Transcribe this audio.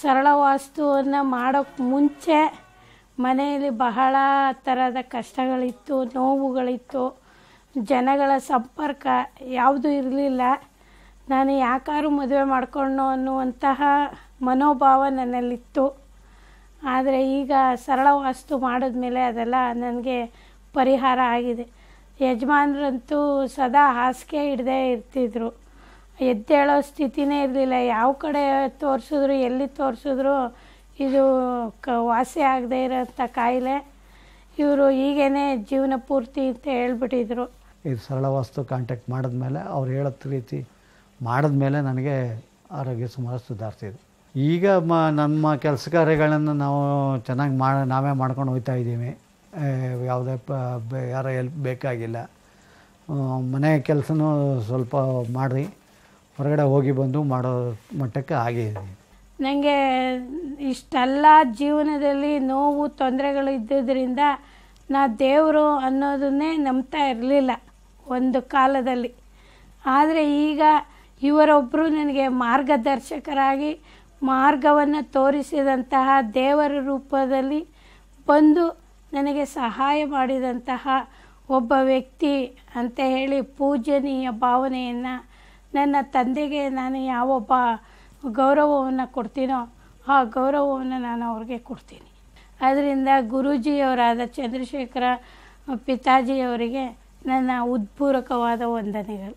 ಸರಳ ವಾಸ್ತುವನ್ನು ಮಾಡೋಕ್ಕೆ ಮುಂಚೆ ಮನೆಯಲ್ಲಿ ಬಹಳ ಥರದ ಕಷ್ಟಗಳಿತ್ತು, ನೋವುಗಳಿತ್ತು, ಜನಗಳ ಸಂಪರ್ಕ ಯಾವುದೂ ಇರಲಿಲ್ಲ. ನಾನು ಯಾಕಾದ್ರೂ ಮದುವೆ ಮಾಡಿಕೊಂಡು ಅನ್ನುವಂತಹ ಮನೋಭಾವ ನನ್ನಲ್ಲಿತ್ತು. ಆದರೆ ಈಗ ಸರಳ ವಾಸ್ತು ಮಾಡಿದ್ಮೇಲೆ ಅದೆಲ್ಲ ನನಗೆ ಪರಿಹಾರ ಆಗಿದೆ. ಯಜಮಾನ್ರಂತೂ ಸದಾ ಹಾಸಿಗೆ ಹಿಡದೇ ಇರ್ತಿದ್ರು. ಎದ್ದೇಳೋ ಸ್ಥಿತಿನೇ ಇರಲಿಲ್ಲ. ಯಾವ ಕಡೆ ತೋರಿಸಿದ್ರು, ಎಲ್ಲಿ ತೋರಿಸಿದ್ರು ಇದು ಕ ವಾಸಿ ಆಗದೆ ಇರೋಂಥ ಕಾಯಿಲೆ. ಇವರು ಈಗೇನೇ ಜೀವನ ಪೂರ್ತಿ ಅಂತ ಹೇಳ್ಬಿಟ್ಟಿದ್ರು. ಇದು ಸರಳ ವಾಸ್ತು ಕಾಂಟ್ಯಾಕ್ಟ್ ಮಾಡಿದ್ಮೇಲೆ ಅವ್ರು ಹೇಳೋದ್ ರೀತಿ ಮಾಡಿದ್ಮೇಲೆ ನನಗೆ ಆರೋಗ್ಯ ಸುಮಾರು ಸುಧಾರಿಸಿದೆ ಈಗ ಮ ನಮ್ಮ ಕೆಲಸ ಕಾರ್ಯಗಳನ್ನು ನಾವು ಚೆನ್ನಾಗಿ ಮಾಡಿ ನಾವೇ ಮಾಡ್ಕೊಂಡು ಹೋಗ್ತಾ ಇದ್ದೀವಿ. ಯಾವುದೇ ಪ ಯಾರ ಎಲ್ಪ್ ಬೇಕಾಗಿಲ್ಲ. ಮನೆ ಕೆಲಸನೂ ಸ್ವಲ್ಪ ಮಾಡಿ ಹೊರಗಡೆ ಹೋಗಿ ಬಂದು ಮಾಡೋ ಮಟ್ಟಕ್ಕೆ ಆಗಿದ್ದೀನಿ ನನಗೆ ಇಷ್ಟೆಲ್ಲ ಜೀವನದಲ್ಲಿ ನೋವು, ತೊಂದರೆಗಳು ಇದ್ದುದರಿಂದ ನಾ ದೇವರು ಅನ್ನೋದನ್ನೇ ನಂಬ್ತಾ ಇರಲಿಲ್ಲ ಒಂದು ಕಾಲದಲ್ಲಿ. ಆದರೆ ಈಗ ಇವರೊಬ್ಬರು ನನಗೆ ಮಾರ್ಗದರ್ಶಕರಾಗಿ ಮಾರ್ಗವನ್ನು ತೋರಿಸಿದಂತಹ ದೇವರ ರೂಪದಲ್ಲಿ ಬಂದು ನನಗೆ ಸಹಾಯ ಮಾಡಿದಂತಹ ಒಬ್ಬ ವ್ಯಕ್ತಿ ಅಂತ ಹೇಳಿ ಪೂಜನೀಯ ಭಾವನೆಯನ್ನು ನನ್ನ ತಂದೆಗೆ ನಾನು ಯಾವೊಬ್ಬ ಗೌರವವನ್ನು ಕೊಡ್ತೀನೋ ಆ ಗೌರವವನ್ನು ನಾನು ಅವ್ರಿಗೆ ಕೊಡ್ತೀನಿ. ಅದರಿಂದ ಗುರೂಜಿಯವರಾದ ಚಂದ್ರಶೇಖರ ಪಿತಾಜಿಯವರಿಗೆ ನನ್ನ ಉದ್ಪೂರಕವಾದ ವಂದನೆಗಳು.